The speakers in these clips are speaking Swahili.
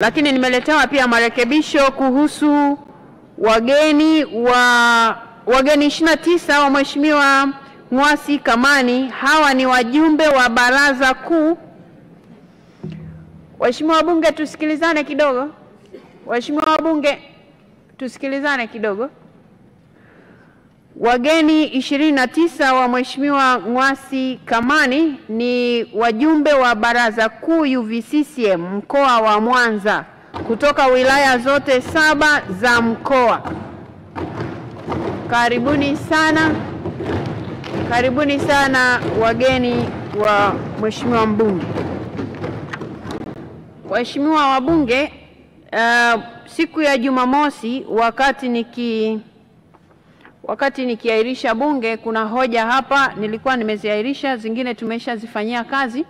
lakini nimeletewa pia marekebisho kuhusu wageni wa wageni 29 wa Mheshimiwa Ng'wasi Kamani. Hawa ni wajumbe wa Baraza Kuu. Waheshimiwa wabunge, tusikilizane kidogo. Waheshimiwa wabunge, tusikilizane kidogo. Wageni 29 wa Mheshimiwa Ng'wasi Kamani ni wajumbe wa Baraza Kuu UVCCM mkoa wa Mwanza kutoka wilaya zote saba za mkoa. Karibuni sana, karibuni sana wageni wa Mheshimiwa mbunge. Waheshimiwa wabunge, uh, siku ya Jumamosi wakati niki wakati nikiahirisha bunge, kuna hoja hapa nilikuwa nimeziahirisha, zingine tumeshazifanyia kazi,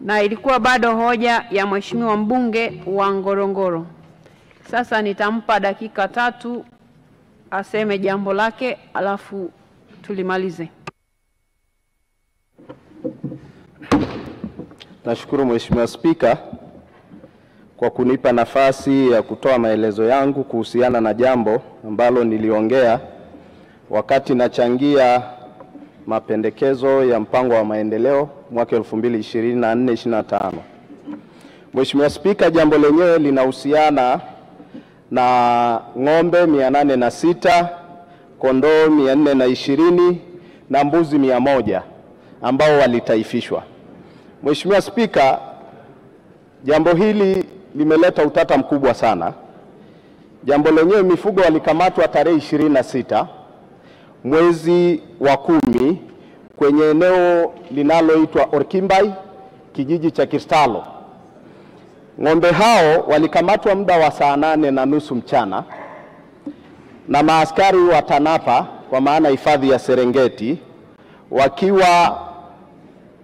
na ilikuwa bado hoja ya mheshimiwa mbunge wa Ngorongoro. Sasa nitampa dakika tatu aseme jambo lake, alafu tulimalize. Nashukuru Mheshimiwa Spika kwa kunipa nafasi ya kutoa maelezo yangu kuhusiana na jambo ambalo niliongea wakati nachangia mapendekezo ya mpango wa maendeleo mwaka 2024-2025. Mheshimiwa Spika, jambo lenyewe linahusiana na ng'ombe 806, kondoo 420 na mbuzi 100 ambao walitaifishwa. Mheshimiwa Spika, jambo hili limeleta utata mkubwa sana. Jambo lenyewe mifugo walikamatwa tarehe 26 mwezi wa kumi kwenye eneo linaloitwa Orkimbai kijiji cha Kistalo. Ng'ombe hao walikamatwa muda wa saa nane na nusu mchana na maaskari wa TANAPA kwa maana hifadhi ya Serengeti wakiwa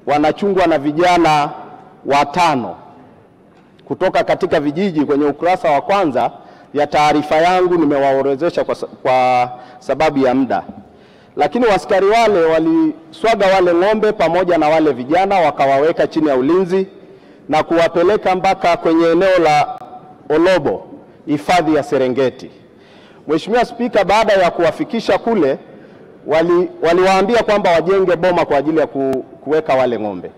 wanachungwa na vijana watano kutoka katika vijiji. Kwenye ukurasa wa kwanza ya taarifa yangu nimewaorozesha kwa, kwa sababu ya muda, lakini waskari wale waliswaga wale ng'ombe pamoja na wale vijana wakawaweka chini ya ulinzi na kuwapeleka mpaka kwenye eneo la Olobo hifadhi ya Serengeti. Mheshimiwa Spika, baada ya kuwafikisha kule wali, waliwaambia kwamba wajenge boma kwa ajili ya ku, kuweka wale ng'ombe.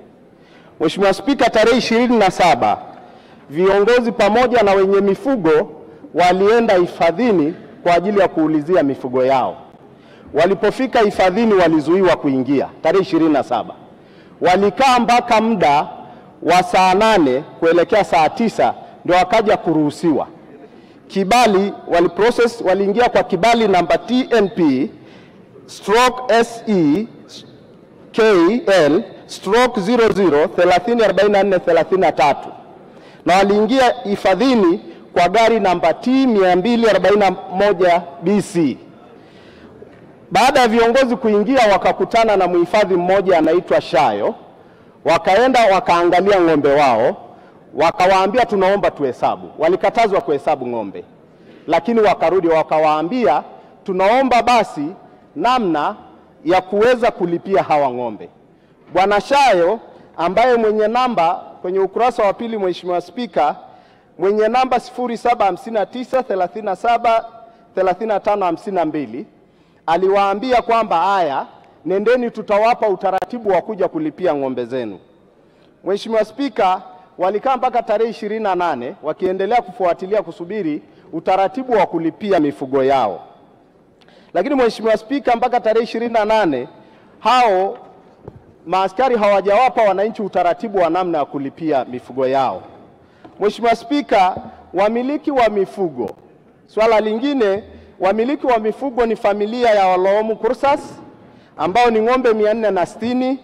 Mheshimiwa Spika, tarehe ishirini na saba viongozi pamoja na wenye mifugo walienda hifadhini kwa ajili ya kuulizia mifugo yao. Walipofika hifadhini walizuiwa kuingia tarehe ishirini na saba. Walikaa mpaka muda wa saa nane kuelekea saa tisa ndio wakaja kuruhusiwa kibali. Waliprocess, waliingia kwa kibali namba TNP stroke SE KL stroke 00 3044 33 na waliingia hifadhini kwa gari namba T 241 BC. Baada ya viongozi kuingia, wakakutana na mhifadhi mmoja anaitwa Shayo, wakaenda wakaangalia ng'ombe wao, wakawaambia tunaomba tuhesabu. Walikatazwa kuhesabu ng'ombe, lakini wakarudi wakawaambia tunaomba basi namna ya kuweza kulipia hawa ng'ombe. Bwana Shayo ambaye mwenye namba kwenye ukurasa wa pili, Mheshimiwa Spika, mwenye namba 0759373552 aliwaambia kwamba haya, nendeni, tutawapa utaratibu wa kuja kulipia ng'ombe zenu. Mheshimiwa Spika, walikaa mpaka tarehe ishirini na nane wakiendelea kufuatilia kusubiri utaratibu wa kulipia mifugo yao, lakini Mheshimiwa Spika, mpaka tarehe ishirini na nane hao maaskari hawajawapa wananchi utaratibu wa namna ya kulipia mifugo yao. Mheshimiwa Spika, wamiliki wa mifugo, swala lingine, wamiliki wa mifugo ni familia ya Waloomu Kursas ambao ni ng'ombe mia nne na sitini,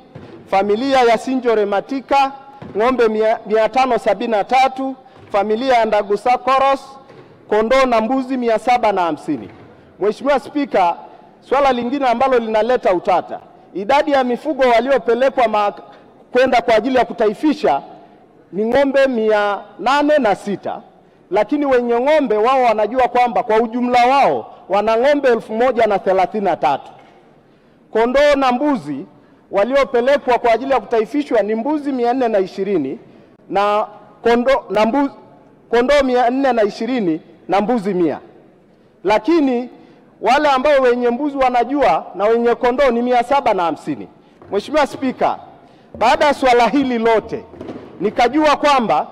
familia ya Sinjore Matika ng'ombe mia tano sabini na tatu, familia ya Ndagusa Koros kondoo na mbuzi mia saba na hamsini. Mheshimiwa Spika, swala lingine ambalo linaleta utata idadi ya mifugo waliopelekwa kwenda kwa ajili ya kutaifisha ni ng'ombe mia nane na sita, lakini wenye ng'ombe wao wanajua kwamba kwa ujumla wao wana ng'ombe elfu moja na thelathini na tatu. Kondoo na mbuzi waliopelekwa kwa ajili ya kutaifishwa ni mbuzi mia nne na ishirini na kondo, na mbuzi, kondoo mia nne na ishirini na mbuzi mia lakini wale ambao wenye mbuzi wanajua na wenye kondoo ni mia saba na hamsini. Mheshimiwa Spika, baada ya swala hili lote nikajua kwamba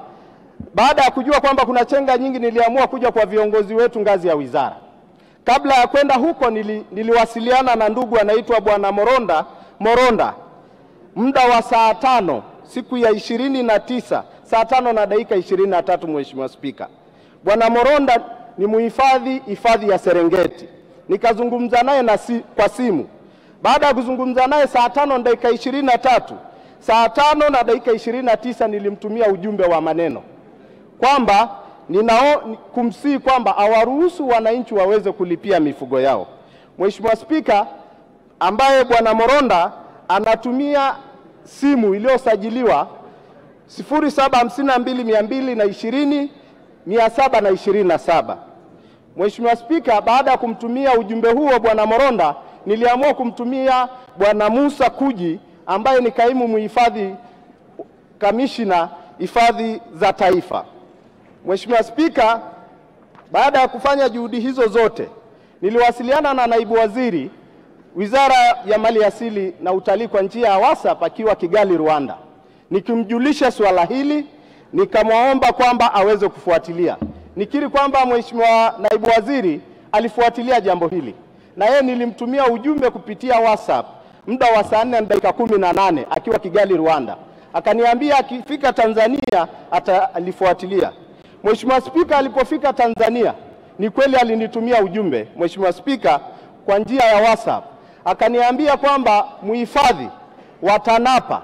baada ya kujua kwamba kuna chenga nyingi, niliamua kuja kwa viongozi wetu ngazi ya wizara. Kabla ya kwenda huko nili, niliwasiliana na ndugu anaitwa Bwana Moronda Moronda muda wa saa tano siku ya ishirini na tisa saa tano na dakika ishirini na tatu Mheshimiwa Spika. Bwana Moronda ni muhifadhi hifadhi ya Serengeti. Nikazungumza naye na si, kwa simu. Baada ya kuzungumza naye saa tano na dakika ishirini na tatu saa tano na dakika ishirini na tisa nilimtumia ujumbe wa maneno kwamba ninao kumsihi kwamba awaruhusu wananchi waweze kulipia mifugo yao. Mheshimiwa Spika, ambaye Bwana Moronda anatumia simu iliyosajiliwa 0752 220 727. Mheshimiwa Spika, baada ya kumtumia ujumbe huo Bwana Moronda, niliamua kumtumia Bwana Musa Kuji ambaye ni kaimu mhifadhi kamishina hifadhi za taifa. Mheshimiwa Spika, baada ya kufanya juhudi hizo zote, niliwasiliana na naibu waziri Wizara ya Mali Asili na Utalii kwa njia ya WhatsApp akiwa Kigali, Rwanda, nikimjulisha swala hili, nikamwomba kwamba aweze kufuatilia. Nikiri kwamba Mheshimiwa naibu waziri alifuatilia jambo hili, na yeye nilimtumia ujumbe kupitia WhatsApp muda wa saa nne na dakika kumi na nane akiwa Kigali, Rwanda, akaniambia akifika Tanzania atalifuatilia. Mheshimiwa Spika, alipofika Tanzania ni kweli alinitumia ujumbe Mheshimiwa Spika kwa njia ya WhatsApp akaniambia kwamba muhifadhi wa TANAPA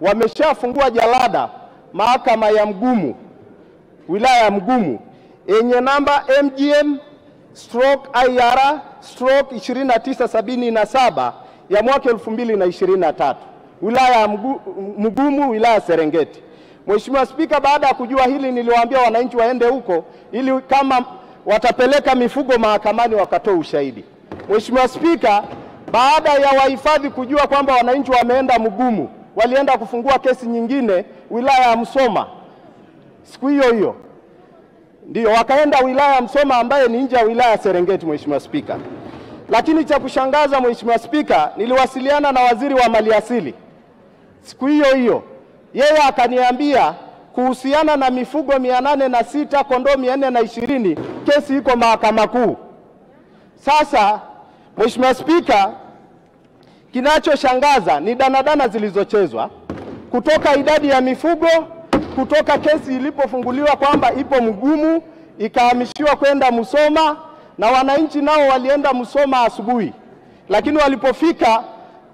wameshafungua jalada mahakama ya Mgumu wilaya ya Mgumu yenye namba MGM stroke IR stroke 2977 ya mwaka 2023 wilaya ya Mgumu wilaya ya Serengeti. Mheshimiwa Spika, baada ya kujua hili niliwaambia wananchi waende huko ili kama watapeleka mifugo mahakamani wakatoa ushahidi. Mheshimiwa Spika, baada ya wahifadhi kujua kwamba wananchi wameenda Mgumu, walienda kufungua kesi nyingine wilaya ya Msoma siku hiyo hiyo, ndio wakaenda wilaya ya Msoma ambaye ni nje ya wilaya ya Serengeti. Mheshimiwa Spika, lakini cha kushangaza Mheshimiwa Spika, niliwasiliana na waziri wa maliasili siku hiyo hiyo, yeye akaniambia kuhusiana na mifugo mia nane na sita kondoo mia nne na ishirini kesi iko mahakama kuu. Sasa Mheshimiwa Spika, kinachoshangaza ni danadana zilizochezwa kutoka idadi ya mifugo, kutoka kesi ilipofunguliwa kwamba ipo Mgumu ikahamishiwa kwenda Musoma, na wananchi nao walienda Musoma asubuhi, lakini walipofika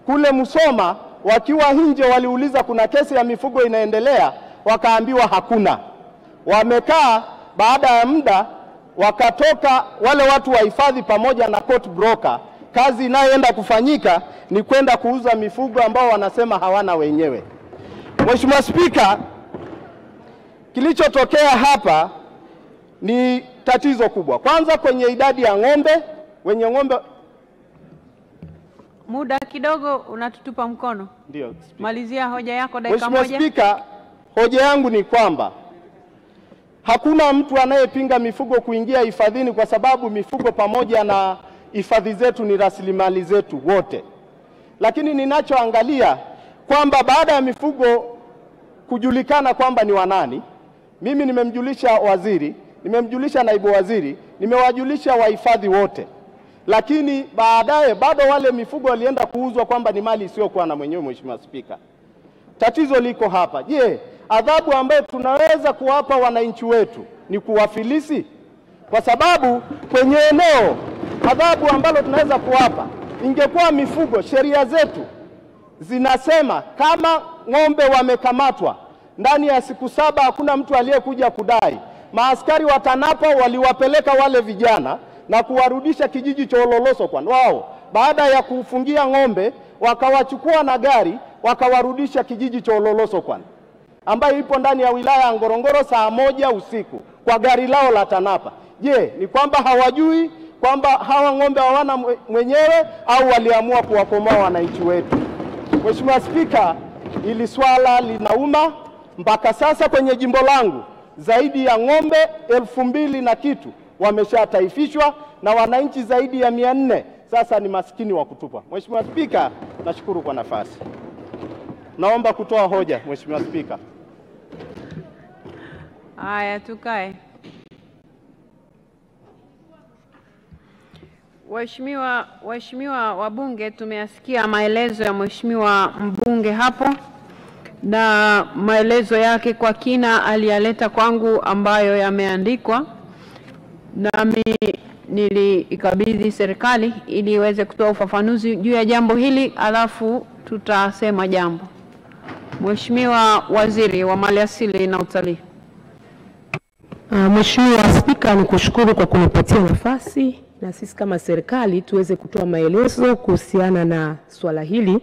kule Musoma wakiwa nje, waliuliza kuna kesi ya mifugo inaendelea, wakaambiwa hakuna. Wamekaa, baada ya muda wakatoka wale watu wa hifadhi pamoja na court broker. Kazi inayoenda kufanyika ni kwenda kuuza mifugo ambao wanasema hawana wenyewe. Mheshimiwa Spika, kilichotokea hapa ni tatizo kubwa. Kwanza kwenye idadi ya ng'ombe, wenye ng'ombe Muda kidogo unatutupa mkono. ndio Malizia hoja yako dakika moja. Mheshimiwa. Spika, hoja yangu ni kwamba hakuna mtu anayepinga mifugo kuingia hifadhini kwa sababu mifugo pamoja na hifadhi zetu ni rasilimali zetu wote, lakini ninachoangalia kwamba baada ya mifugo kujulikana kwamba ni wanani, mimi nimemjulisha waziri, nimemjulisha naibu waziri, nimewajulisha wahifadhi wote, lakini baadaye bado wale mifugo walienda kuuzwa kwamba ni mali isiyokuwa na mwenyewe. Mheshimiwa Spika, Tatizo liko hapa. Je, adhabu ambayo tunaweza kuwapa wananchi wetu ni kuwafilisi? Kwa sababu kwenye eneo adhabu ambalo tunaweza kuwapa ingekuwa mifugo, sheria zetu zinasema kama ng'ombe wamekamatwa ndani ya siku saba, hakuna mtu aliyekuja kudai. Maaskari wa TANAPA waliwapeleka wale vijana na kuwarudisha kijiji cha Ololoso kwa wao. Baada ya kufungia ng'ombe, wakawachukua na gari wakawarudisha kijiji cha Ololoso kwani ambayo ipo ndani ya wilaya ya Ngorongoro saa moja usiku kwa gari lao la TANAPA. Je, ni kwamba hawajui kwamba hawa ng'ombe hawana mwe- mwenyewe au waliamua kuwakomoa wananchi wetu? Mheshimiwa Spika, ili swala linauma mpaka sasa. Kwenye jimbo langu zaidi ya ng'ombe elfu mbili na kitu wameshataifishwa na wananchi zaidi ya mia nne sasa ni maskini wa kutupwa. Mheshimiwa Spika, nashukuru kwa nafasi. Naomba kutoa hoja, Mheshimiwa Spika. Haya, tukae. Waheshimiwa, waheshimiwa wabunge, tumeyasikia maelezo ya mheshimiwa mbunge hapo na maelezo yake kwa kina aliyaleta kwangu ambayo yameandikwa, nami niliikabidhi serikali ili iweze kutoa ufafanuzi juu ya jambo hili, alafu tutasema jambo. Mheshimiwa Waziri wa Maliasili na Utalii. Uh, Mheshimiwa Spika, nikushukuru kwa kunipatia nafasi na sisi kama serikali tuweze kutoa maelezo kuhusiana na swala hili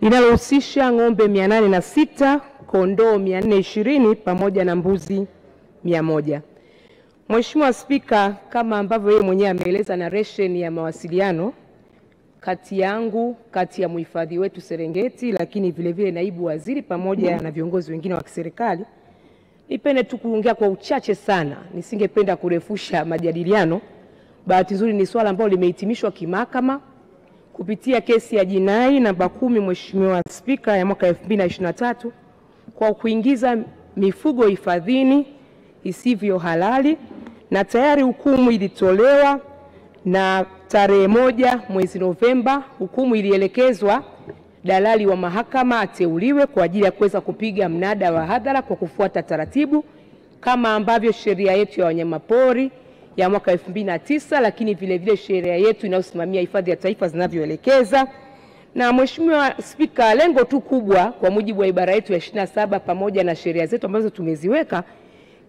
linalohusisha ng'ombe mia nane na sita, kondoo mia nne ishirini pamoja na mbuzi mia moja. Mheshimiwa Spika, kama ambavyo yeye mwenyewe ameeleza narration ya mawasiliano kati yangu, kati ya mhifadhi wetu Serengeti, lakini vile vile naibu waziri pamoja na viongozi wengine wa kiserikali, nipende tu kuongea kwa uchache sana, nisingependa kurefusha majadiliano. Bahati nzuri ni swala ambalo limehitimishwa kimahakama kupitia kesi ya jinai namba kumi, Mheshimiwa Spika, ya mwaka 2023 kwa kuingiza mifugo hifadhini isivyo halali, na tayari hukumu ilitolewa na tarehe moja mwezi Novemba, hukumu ilielekezwa dalali wa mahakama ateuliwe kwa ajili ya kuweza kupiga mnada wa hadhara kwa kufuata taratibu kama ambavyo sheria yetu ya wanyamapori ya mwaka 2009 lakini vile vile sheria yetu inayosimamia hifadhi ya taifa zinavyoelekeza. Na Mheshimiwa Spika, lengo tu kubwa kwa mujibu wa ibara yetu ya 27 pamoja na sheria zetu ambazo tumeziweka,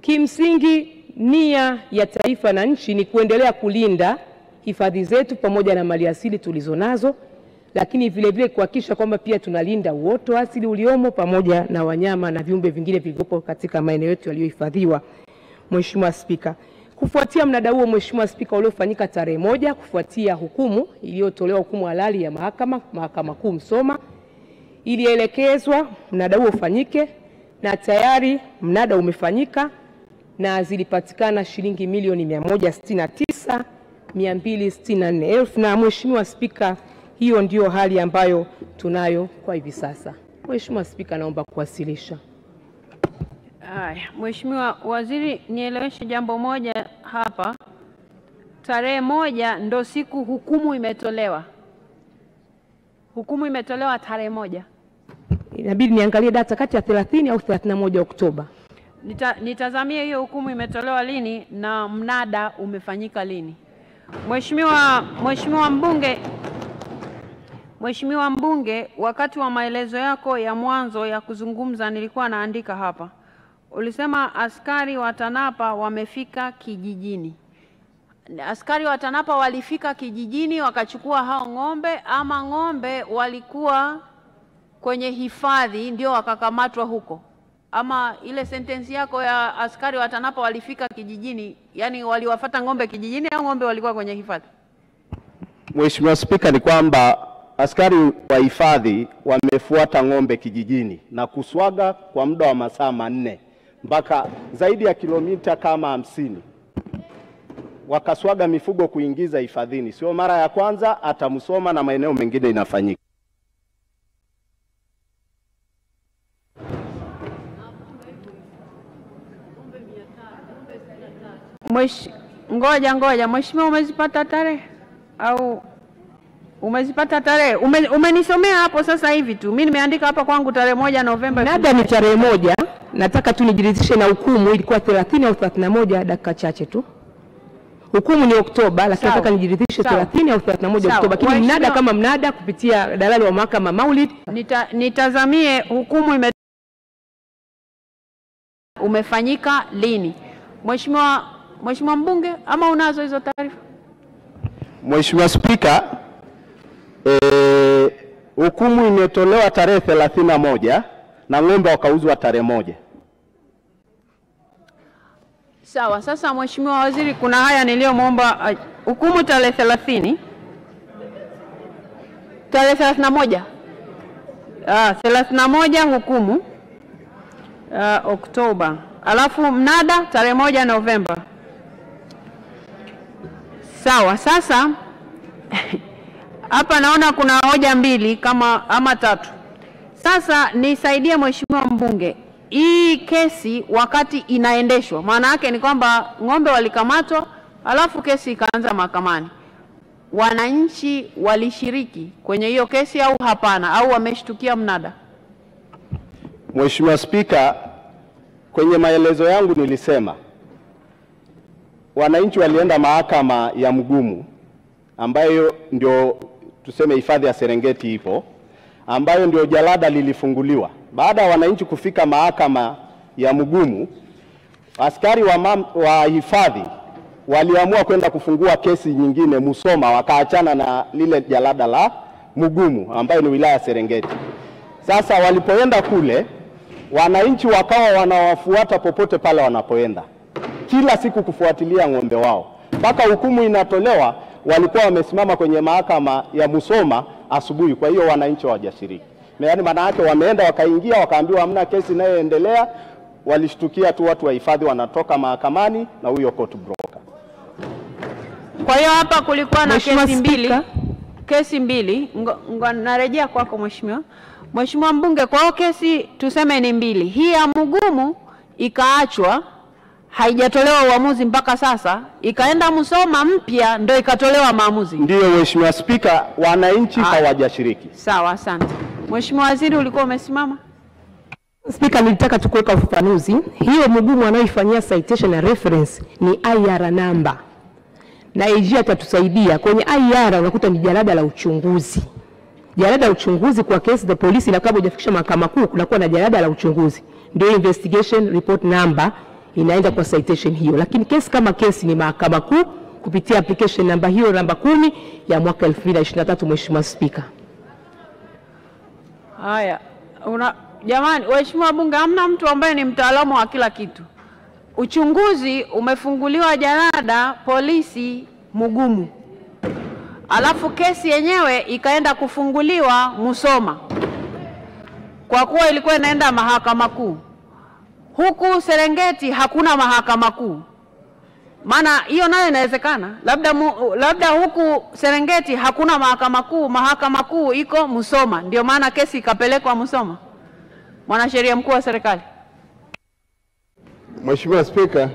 kimsingi nia ya taifa na nchi ni kuendelea kulinda hifadhi zetu pamoja na maliasili tulizonazo, lakini vilevile vile kuhakikisha kwamba pia tunalinda uoto asili uliomo pamoja na wanyama na viumbe vingine vilivyopo katika maeneo yetu yaliyohifadhiwa. Mheshimiwa Spika, kufuatia mnada huo Mheshimiwa Spika uliofanyika tarehe moja kufuatia hukumu iliyotolewa hukumu halali ya mahakama Mahakama Kuu Msoma, ilielekezwa mnada huo ufanyike na tayari mnada umefanyika na zilipatikana shilingi milioni 169 264 elfu na Mheshimiwa Spika, hiyo ndiyo hali ambayo tunayo kwa hivi sasa. Mheshimiwa Spika, naomba kuwasilisha. Haya, Mheshimiwa Waziri, nieleweshe jambo moja hapa. Tarehe moja ndo siku hukumu imetolewa. Hukumu imetolewa tarehe moja. Inabidi niangalie data kati ya 30 au 31 Oktoba. Nita, nitazamie hiyo hukumu imetolewa lini na mnada umefanyika lini. Mheshimiwa Mheshimiwa mbunge Mheshimiwa mbunge, wakati wa maelezo yako ya mwanzo ya kuzungumza nilikuwa naandika hapa. Ulisema askari wa TANAPA wamefika kijijini. Askari wa TANAPA walifika kijijini wakachukua hao ng'ombe ama ng'ombe walikuwa kwenye hifadhi ndio wakakamatwa huko? Ama ile sentensi yako ya askari wa TANAPA walifika kijijini, yani waliwafata ng'ombe kijijini au ng'ombe walikuwa kwenye hifadhi? Mheshimiwa Spika, ni kwamba askari wa hifadhi wamefuata ng'ombe kijijini na kuswaga kwa muda wa masaa manne mpaka zaidi ya kilomita kama hamsini wakaswaga mifugo kuingiza hifadhini. Sio mara ya kwanza, atamsoma na maeneo mengine inafanyika. Mwesh, ngoja ngoja, mheshimiwa, umezipata tarehe au umezipata tarehe? Ume, umenisomea hapo sasa hivi tu, mi nimeandika hapa kwangu tarehe moja Novemba. labda ni tarehe moja, nataka tu nijiridhishe na hukumu ilikuwa 30 au 31, dakika chache tu. Hukumu ni Oktoba, lakini nataka nijiridhishe 30 au 31 Sawa. Oktoba, lakini mnada kama mnada kupitia dalali wa mahakama Maulid Nita, nitazamie hukumu ime umefanyika lini? Mheshimiwa Mheshimiwa mbunge, ama unazo hizo taarifa? Mheshimiwa Spika, eh, hukumu imetolewa tarehe thelathini na moja na ng'ombe wakauzwa tarehe moja. Sawa. Sasa Mheshimiwa Waziri, kuna haya niliyomwomba hukumu uh, tarehe 30 tarehe 31 ah, 31 hukumu uh, Oktoba alafu mnada tarehe moja Novemba. Sawa, sasa hapa naona kuna hoja mbili kama ama tatu. Sasa nisaidie mheshimiwa mbunge, hii kesi wakati inaendeshwa, maana yake ni kwamba ng'ombe walikamatwa, alafu kesi ikaanza mahakamani. Wananchi walishiriki kwenye hiyo kesi au hapana, au wameshtukia mnada? Mheshimiwa Spika, kwenye maelezo yangu nilisema wananchi walienda mahakama ya Mgumu ambayo ndio tuseme hifadhi ya Serengeti ipo, ambayo ndio jalada lilifunguliwa. Baada ya wananchi kufika mahakama ya Mgumu, askari wa, mam, wa hifadhi waliamua kwenda kufungua kesi nyingine Musoma, wakaachana na lile jalada la Mgumu ambayo ni wilaya ya Serengeti. Sasa walipoenda kule, wananchi wakawa wanawafuata popote pale wanapoenda, kila siku kufuatilia ng'ombe wao mpaka hukumu inatolewa. Walikuwa wamesimama kwenye mahakama ya Musoma asubuhi, kwa hiyo wananchi hawajashiriki. Na yaani maana yake wameenda wakaingia, wakaambiwa hamna kesi inayoendelea, walishtukia tu watu wa hifadhi wanatoka mahakamani na huyo court broker. Kwa hiyo hapa kulikuwa na Mheshimiwa kesi mbili, Spika. kesi mbili. Narejea kwako mheshimiwa. Mheshimiwa mbunge, kwa hiyo kesi tuseme ni mbili, hii ya Mugumu ikaachwa haijatolewa uamuzi mpaka sasa, ikaenda Musoma mpya ndio ikatolewa maamuzi. Ndiyo Mheshimiwa Spika, wananchi Ah. hawajashiriki. Sawa, asante. Mheshimiwa Waziri, ulikuwa umesimama? Spika, nilitaka tu kuweka ufafanuzi. Hiyo mgumu anayoifanyia citation na reference ni IR namba, na AG atatusaidia kwenye IR. Unakuta ni jalada la uchunguzi. Jalada la uchunguzi kwa kesi za polisi, na kabla hujafikisha mahakama kuu, kunakuwa na jalada la uchunguzi, ndio investigation report number inaenda kwa citation hiyo. Lakini kesi kama kesi ni mahakama kuu kupitia application namba hiyo namba kumi ya mwaka 2023. Mheshimiwa Spika. Haya, una jamani, waheshimiwa bunge, hamna mtu ambaye ni mtaalamu wa kila kitu. Uchunguzi umefunguliwa jalada polisi Mugumu, alafu kesi yenyewe ikaenda kufunguliwa Musoma, kwa kuwa ilikuwa inaenda mahakama kuu. Huku Serengeti hakuna mahakama kuu, maana hiyo nayo inawezekana. Labda, labda huku Serengeti hakuna mahakama kuu, mahakama kuu iko Musoma, ndio maana kesi ikapelekwa Musoma. Mwanasheria mkuu wa serikali. Mheshimiwa Spika,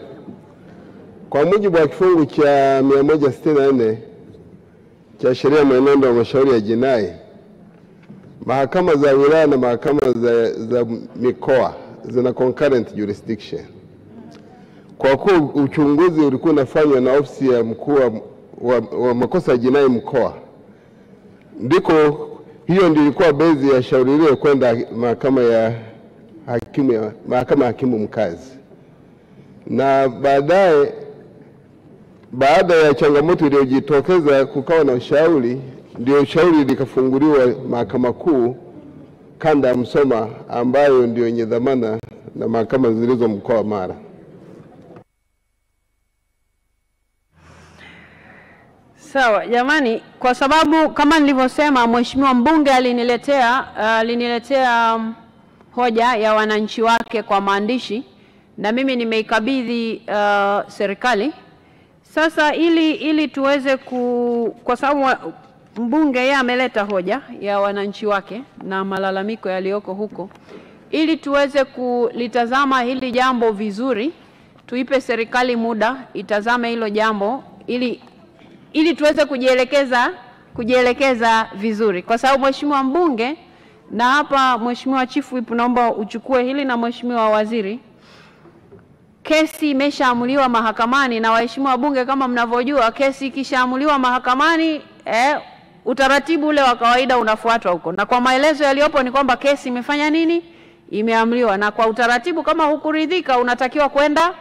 kwa mujibu wa kifungu cha 164 cha sheria ya mwenendo wa mashauri ya jinai, mahakama za wilaya na mahakama za, za mikoa zina concurrent jurisdiction. Kwa kuwa uchunguzi ulikuwa unafanywa na ofisi ya mkuu wa, wa, makosa ya jinai mkoa, ndiko hiyo ndio ilikuwa bezi ya shauri lile kwenda mahakama ya hakimu ya mahakama ya hakimu mkazi na baadaye baada ya changamoto iliyojitokeza kukawa na ushauri, ndio shauri likafunguliwa mahakama kuu kanda ya Msoma ambayo ndio yenye dhamana na mahakama zilizo mkoa wa Mara. Sawa jamani, kwa sababu kama nilivyosema, mheshimiwa mbunge aliniletea aliniletea um, hoja ya wananchi wake kwa maandishi na mimi nimeikabidhi uh, serikali. Sasa ili ili tuweze ku, kwa sababu mbunge yeye ameleta hoja ya wananchi wake na malalamiko yaliyoko huko, ili tuweze kulitazama hili jambo vizuri, tuipe serikali muda itazame hilo jambo ili ili tuweze kujielekeza kujielekeza vizuri, kwa sababu mheshimiwa mbunge na hapa mheshimiwa chifu whip, naomba uchukue hili na mheshimiwa waziri. Kesi imeshaamuliwa mahakamani na waheshimiwa wabunge, kama mnavyojua, kesi ikishaamuliwa mahakamani eh, utaratibu ule wa kawaida unafuatwa huko, na kwa maelezo yaliyopo ni kwamba kesi imefanya nini, imeamriwa, na kwa utaratibu, kama hukuridhika, unatakiwa kwenda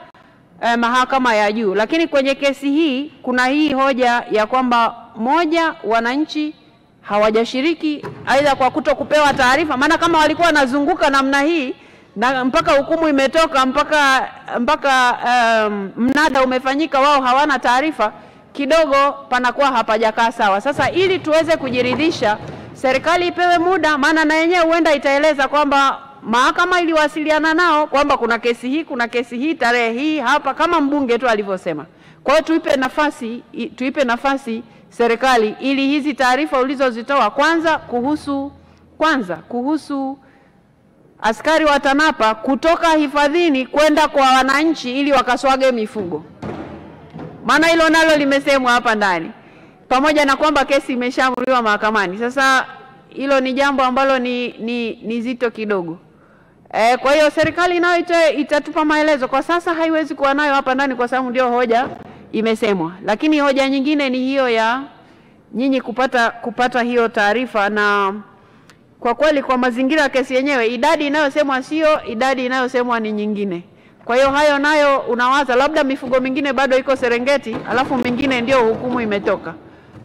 eh, mahakama ya juu. Lakini kwenye kesi hii kuna hii hoja ya kwamba moja, wananchi hawajashiriki aidha kwa kuto kupewa taarifa, maana kama walikuwa wanazunguka namna hii na mpaka hukumu imetoka mpaka mpaka um, mnada umefanyika, wao hawana taarifa, kidogo panakuwa hapajakaa sawa. Sasa ili tuweze kujiridhisha, serikali ipewe muda, maana na yenyewe huenda itaeleza kwamba mahakama iliwasiliana nao kwamba kuna kesi hii, kuna kesi hii, tarehe hii hapa, kama mbunge tu alivyosema. Kwa hiyo tuipe nafasi, tuipe nafasi serikali ili hizi taarifa ulizozitoa kwanza kuhusu kwanza kuhusu askari wa TANAPA kutoka hifadhini kwenda kwa wananchi ili wakaswage mifugo, maana hilo nalo limesemwa hapa ndani, pamoja na kwamba kesi imeshaamuliwa mahakamani. Sasa hilo ni jambo ambalo ni, ni, ni zito kidogo. E, kwa hiyo serikali nayo ita, itatupa maelezo. Kwa sasa haiwezi kuwa nayo hapa ndani kwa sababu ndio hoja imesemwa, lakini hoja nyingine ni hiyo ya nyinyi kupata kupata hiyo taarifa na kwa kweli kwa mazingira ya kesi yenyewe, idadi inayosemwa sio idadi inayosemwa ni nyingine. Kwa hiyo hayo nayo unawaza labda mifugo mingine bado iko Serengeti, alafu mingine ndio hukumu imetoka,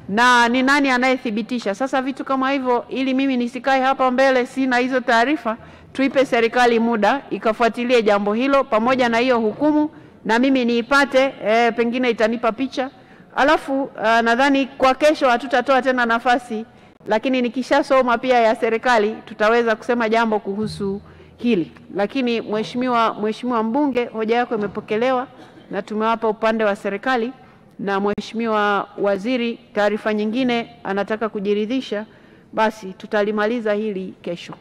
na ni nani anayethibitisha? Sasa vitu kama hivyo, ili mimi nisikae hapa mbele sina hizo taarifa, tuipe serikali muda ikafuatilie jambo hilo pamoja na hiyo hukumu, na mimi niipate, e, pengine itanipa picha alafu uh, nadhani kwa kesho hatutatoa tena nafasi, lakini nikishasoma pia ya serikali tutaweza kusema jambo kuhusu hili. Lakini mheshimiwa mheshimiwa mbunge, hoja yako imepokelewa na tumewapa upande wa serikali, na mheshimiwa waziri taarifa nyingine anataka kujiridhisha, basi tutalimaliza hili kesho.